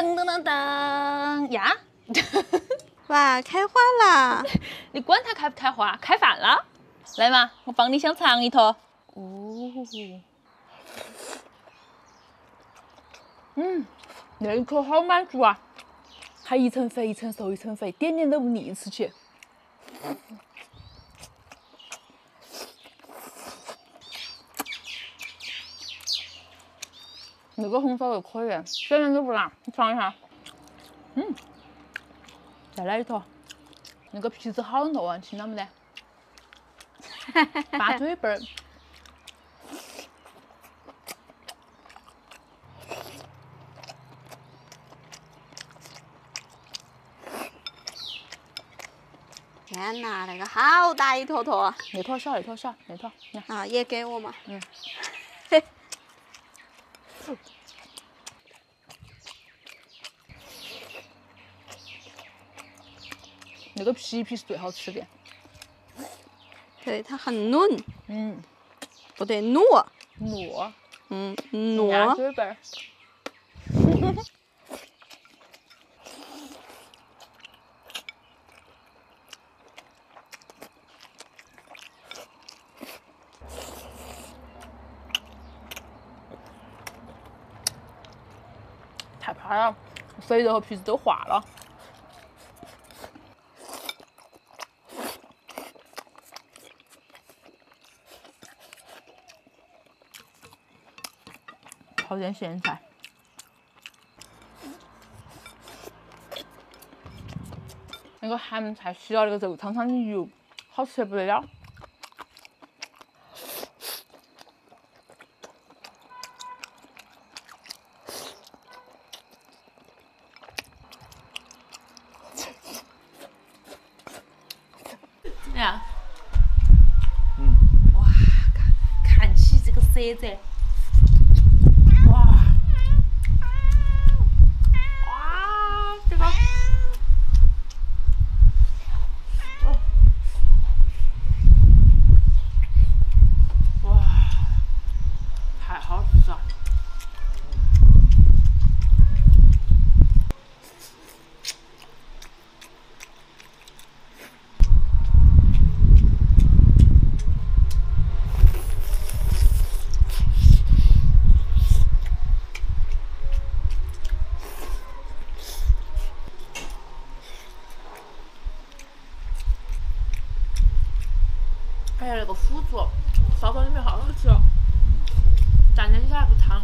噔噔噔噔呀！哇，开花啦！你管它开不开花，开饭了。来嘛，我帮你先尝一坨。哦，嗯，那一颗好满足啊，还一层肥一层瘦一层肥，点点都不腻，吃起。那个红烧肉可以，虽然都不辣，你尝一下。嗯，再来一坨。那个皮子好糯啊，听到没得？大 嘴巴儿。天哪，那个好大一坨坨。那坨小，那坨小，那坨。啊，也给我嘛。嗯。那个皮皮是最好吃的，对，它很嫩，嗯，不对，糯，糯，嗯，糯。嘴巴儿，太怕了，肥肉和皮子都化了。炒点咸菜，那个咸菜吸了那个肉汤汤的油，好吃得不得了。怎么样？嗯。哇，看看起这个色泽。那个腐竹，烧烤里面好好吃哦，蘸点你那个汤。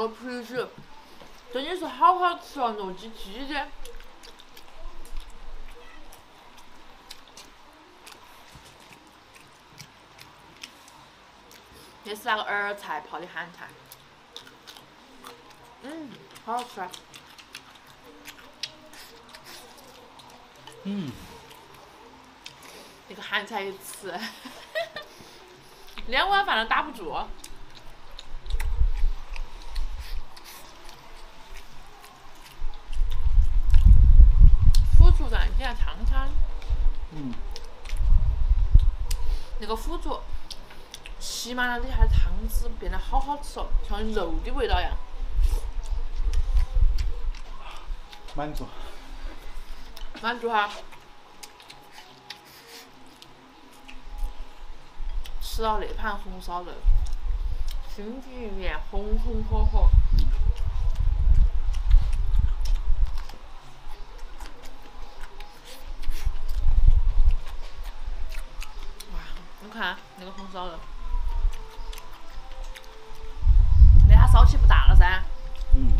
个皮子真的是好好吃哦，糯叽叽的。这是那个儿菜泡的咸菜，嗯，好好吃啊。嗯，那个咸菜一吃，两碗饭都打不住。你要尝尝，嗯，那个腐竹吸满了底下的汤汁，变得好好吃哦，像肉的味道一样。满足，满足哈，吃了那盘红烧肉，心底里面红红火火。看那个红烧肉，那下烧。气不大了噻。嗯。你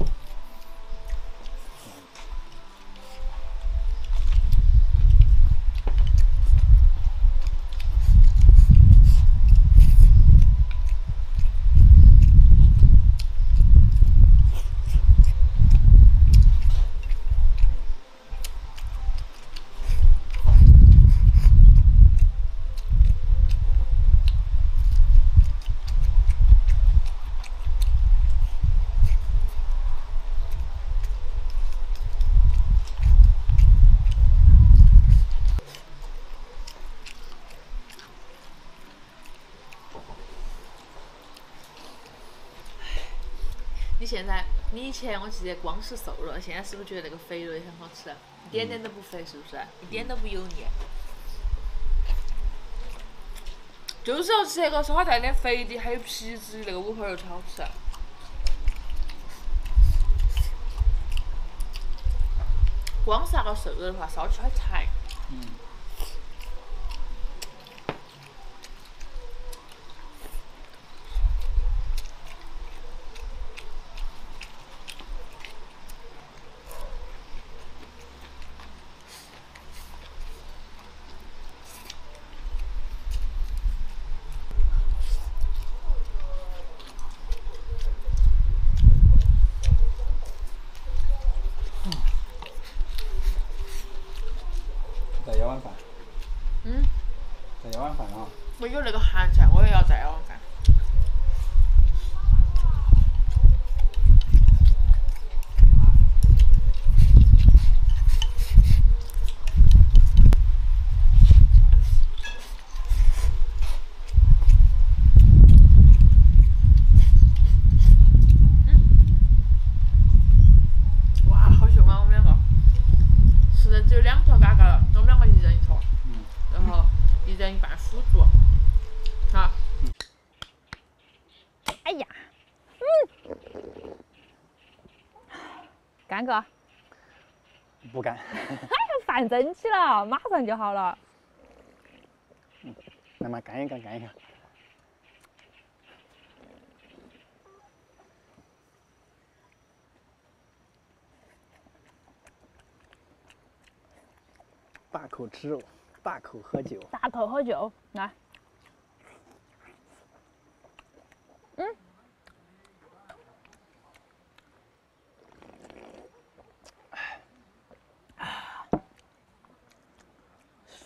现在，你以前我记得光是瘦肉，现在是不是觉得那个肥肉也很好吃？一点点都不肥，是不是？一点都不油腻。就是要吃那个，说它带点肥的，还有皮子的那个五花肉才好吃。光是那个瘦肉的话，烧起来柴。嗯。再要碗饭。嗯。再要碗饭有那个菜，我也要再要碗饭。哇，好凶啊！我们两个，实在只有两条嘎嘎了，我们两个一人一坨，嗯。然后一人一半辅助，啊。哎呀，嗯，干个，不干。饭蒸起了，马上就好了。嗯来嘛，干一干，干一干。大口吃肉，大口喝酒。大口喝酒，来。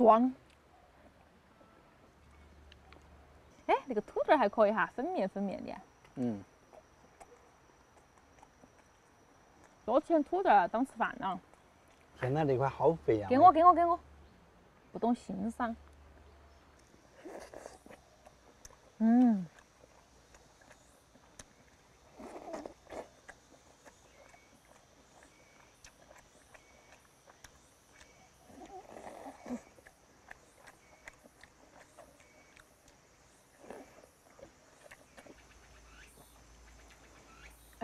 爽。哎，那个土豆还可以哈，粉面粉面的。嗯。多吃点土豆当吃饭了。天哪，这块好肥呀！给我，给我，给我。不懂欣赏。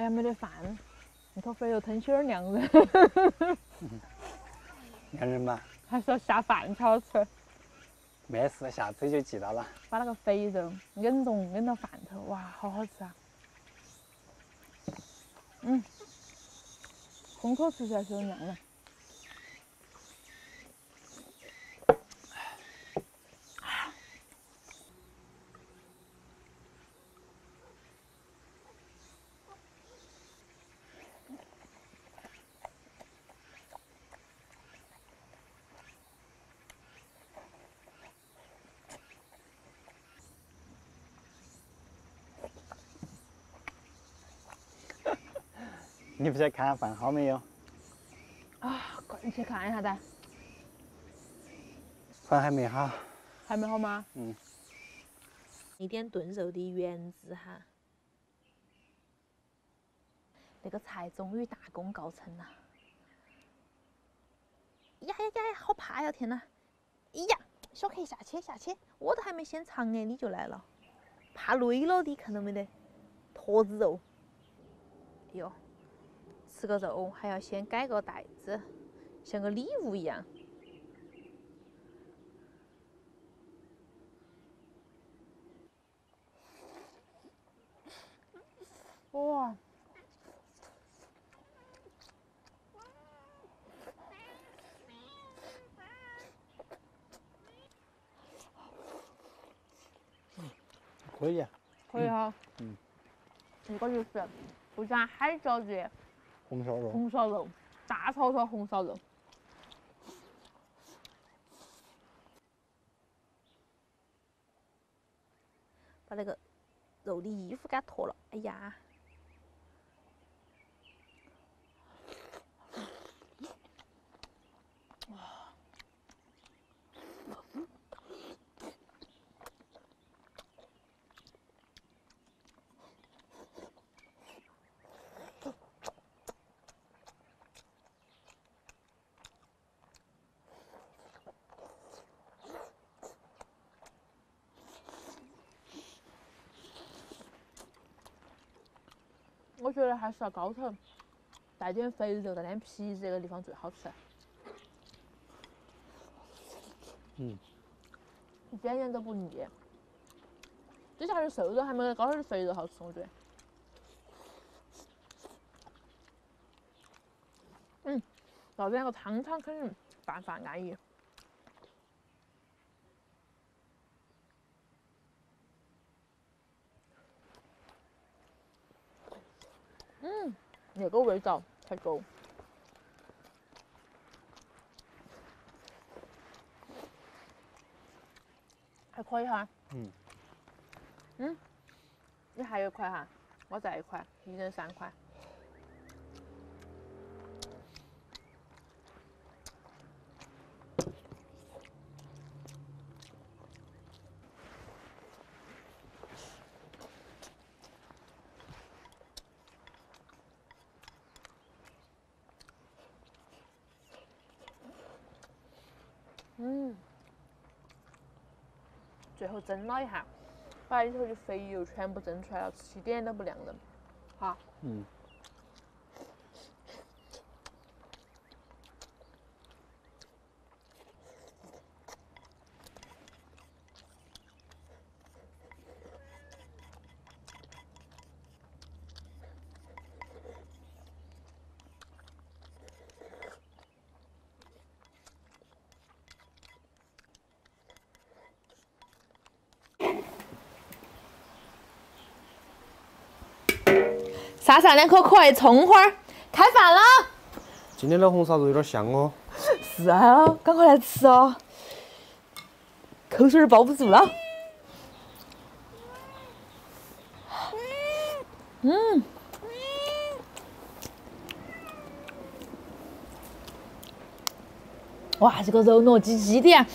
哎呀，没得饭，那坨肥肉腾起有点凉人。凉人嘛。还是要下饭才好吃。没事，下次就记到了。把那个肥肉扔中扔到饭头，哇，好好吃啊！嗯，空口吃起来是有凉的。你不是看饭好没有？啊，快去看一下噻。饭还没好。还没好吗？嗯。一点炖肉的原汁哈。那个菜终于大功告成了。呀呀呀！好怕呀！天哪！哎呀，小克下去下去，我都还没先尝哎，你就来了，怕累了的，看到没得？坨子肉。哟。吃个肉，还要先改个袋子，像个礼物一样。哇。可以啊，可以哈。嗯。这个就是，不像海椒的。红烧肉。红烧肉，大炒炒红烧肉。把那个肉的衣服给它脱了，哎呀！我觉得还是要高头带点肥肉，带点皮子这个地方最好吃。嗯，一点点都不腻。底下的瘦肉还没得高头的肥肉好吃，我觉得。嗯，倒点个汤汤肯定拌饭安逸。嗯，那个味道才够。还可以哈。嗯。嗯。你还有一块哈，我再一块，一人三块。蒸了一下，把里头的肥油全部蒸出来了，吃一点都不凉人。好。嗯。撒上两颗可爱葱花儿，开饭了。今天的红烧肉有点香哦。是啊，赶快来吃哦，口水儿包不住了。嗯。哇，这个肉糯叽叽的。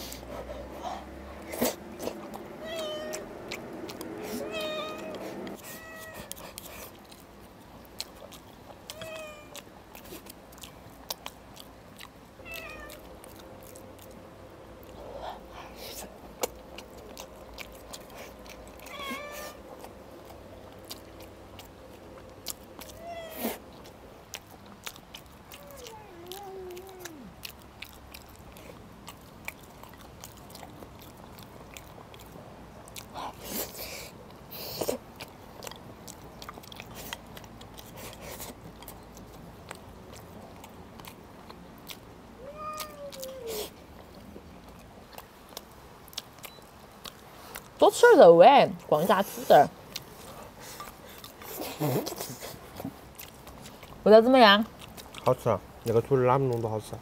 多吃点肉哎，光炸土豆儿。味道怎么样？好吃啊！那个土豆哪么弄都好吃。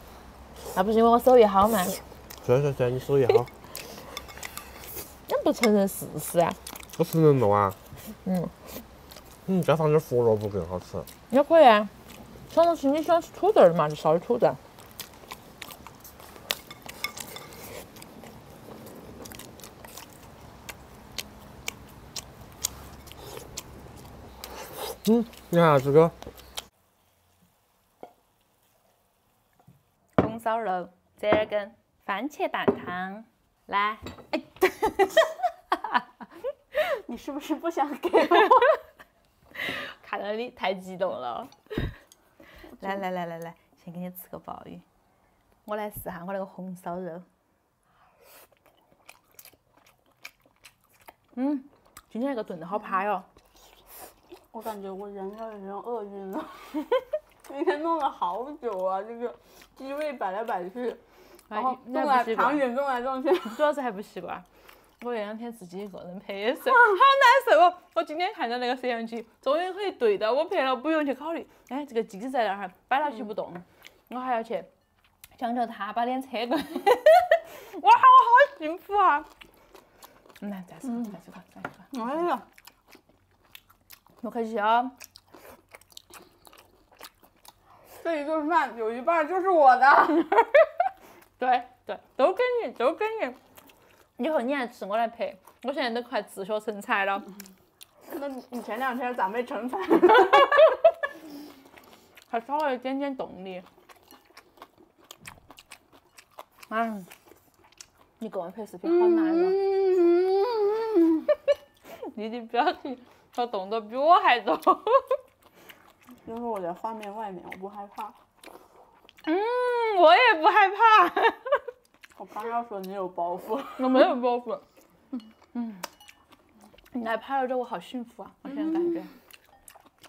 那不是因为我手艺好吗？是是是，你手艺好。你不承认事实啊？我承认了啊。嗯。嗯，再放点胡萝卜更好吃。也可以啊。想着吃你喜欢吃土豆的嘛，就烧点土豆。嗯，你看这个红烧肉、折耳根、番茄蛋汤，来，哎，你是不是不想给我？看到你太激动了。来来来来来，先给你吃个鲍鱼。我来试下我那个红烧肉。嗯，今天那个炖的好趴哟。我感觉我人要已经饿晕了，今天弄了好久啊，这个机位摆来摆去，然后弄来汤圆弄来弄去，主要是还不习惯。我那两天自己一个人拍的时候，好难受哦。我今天看到那个摄像机，终于可以对到我拍了，不用去考虑，哎，这个机子在那儿摆到起不动，我还要去讲究他把脸扯过来。哇，我好幸福啊！来，再吃，再吃个，再吃个。哎呀，不客气啊。这一顿饭有一半就是我的。对对，都给你，都给你。以后你来吃，我来陪。我现在都快自学成才了。那你前两天咋没成才？还少了一点点动力。嗯，你给我拍视频好难你的表情和动作比我还多。因为我在画面外面，我不害怕。嗯，我也不害怕。我刚要说你有包袱，我没有包袱。嗯，你来拍了之后，我好幸福啊！我现在感觉。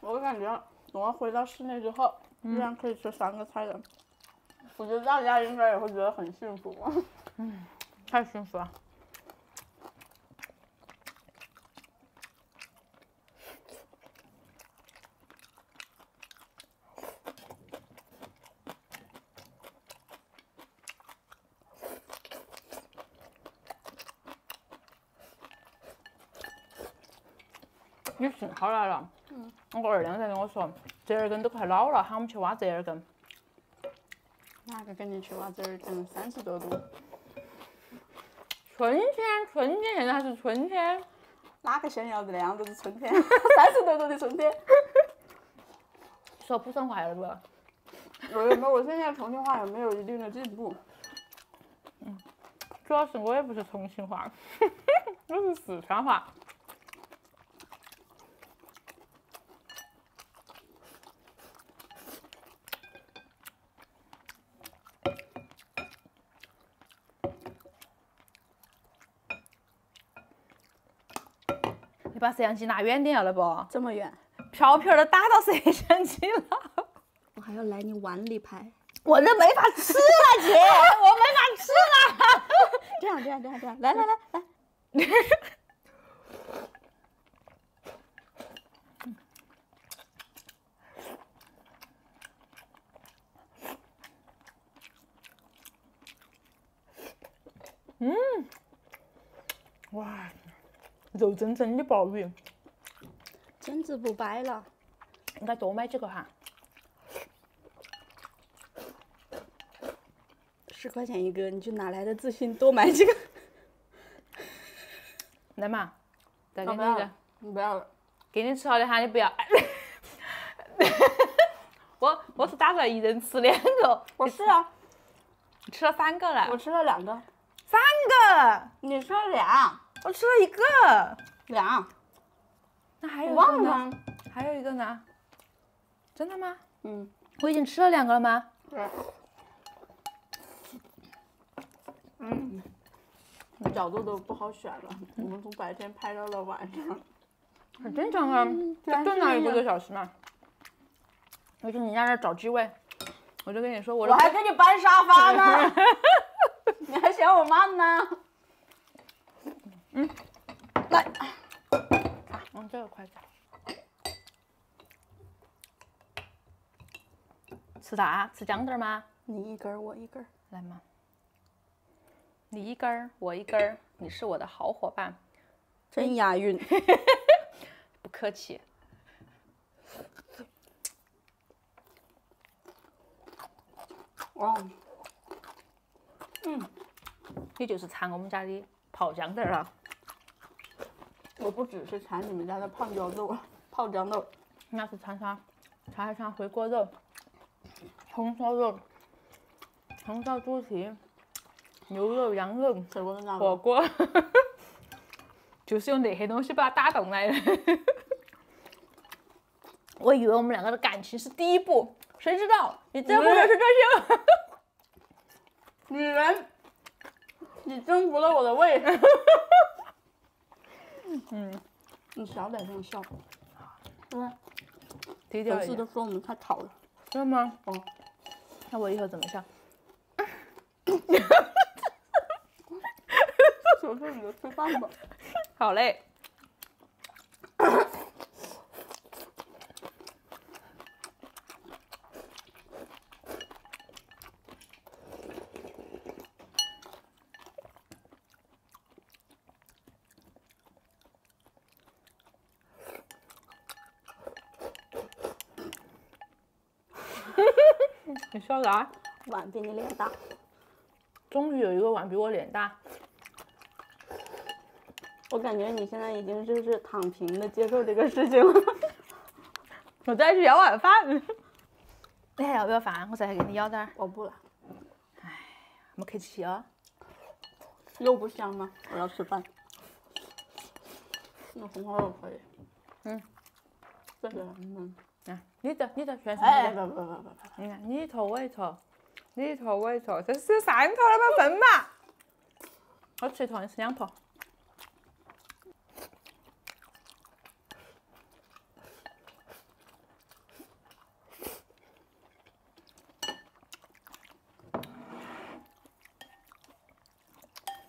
我感觉我回到室内之后，依然可以吃三个菜的。我觉得大家应该也会觉得很幸福吧。太幸福了。你幸好来了。嗯我二娘在跟我说，折耳根都快老了，喊我们去挖折耳根。哪个跟你去挖折耳根？三十多度，春天，春天，现在还是春天。哪个炫耀的那样子的春天？三十多度的春天。说普通话了不？我也没，我现在重庆话也没有一定的进步。主要是我也不是重庆话，我是四川话。把摄像机拿远点要得不？这么远，飘飘的打到摄像机了，我还要来你碗里拍。我这没法吃了，姐，我没法吃了。这样，这样，这样，这样，来来来来。嗯哇，肉真正的鲍鱼，简直不摆了。应该多买几个哈。十块钱一个，你就哪来的自信多买几个？来嘛，再给你一个，你不要了。给你吃好的哈，你不要。我我是打算一人吃两个，我是啊，你吃了三个了我，吃了两个，三个，你吃了俩，我吃了一个，俩，那还有我忘一个呢？了。还有一个呢？真的吗？嗯，我已经吃了两个了吗？对。嗯，你角度都不好选了。我们从白天拍到了晚上。很正常啊，就了一个多小时嘛。而且你在那儿找机位，我就跟你说我我还给你搬沙发呢，你还嫌我慢呢？来，用，这个筷子。吃啥？吃姜蛋儿吗？你一根儿，我一根儿。来嘛，你一根儿，我一根儿，你是我的好伙伴，真押韵。不客气。哇，嗯你就是馋我们家的泡姜蛋儿了。我不只是馋你们家的胖椒肉、泡椒肉，那是馋啥？馋一馋回锅肉、红烧肉、红烧猪蹄、牛肉、羊肉、吃过的那个。火锅，就是用那些东西把它打动来的。我以为我们两个的感情是第一步，谁知道你这步就是这些。女人，你征服了我的胃。嗯，你小点这样笑，对吧？低调一点粉丝都。说我们太吵了。真的吗？哦，那我以后怎么笑？求是你就吃饭吧。好嘞。你笑啥？碗比你脸大。终于有一个碗比我脸大。我感觉你现在已经就是躺平的接受这个事情了。我再去舀碗饭。你还要不要饭？我再给你舀点儿。我不了，哎没客气啊。肉不香吗？我要吃饭。那红烧肉可以。嗯。这个，嗯。啊，你的你的全是哎，你的。不不不不不。你看，你一坨我一坨，你一坨我一坨，这是三坨了不分嘛？我吃一坨，你吃两坨。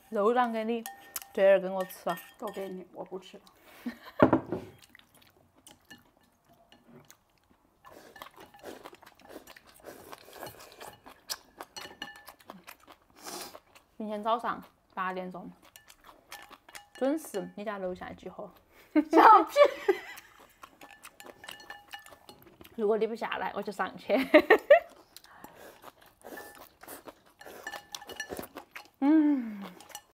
肉让给你，这儿给我吃啊。都给你，我不吃。明天早上八点钟，准时你家楼下集合。小屁！如果你不下来，我就上去。